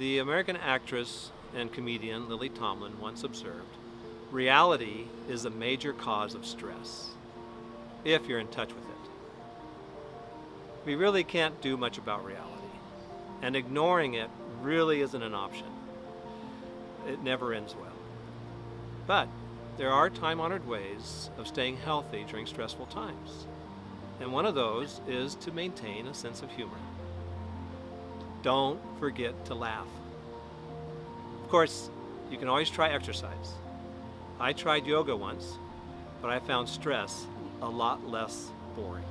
American actress and comedian Lily Tomlin once observed, reality is a major cause of stress, if you're in touch with it. We really can't do much about reality, and ignoring it really isn't an option. It never ends well. But there are time honored ways of staying healthy during stressful times, and one of those is to maintain a sense of humor. Don't forget to laugh. Of course, you can always try exercise. I tried yoga once, but I found stress a lot less boring.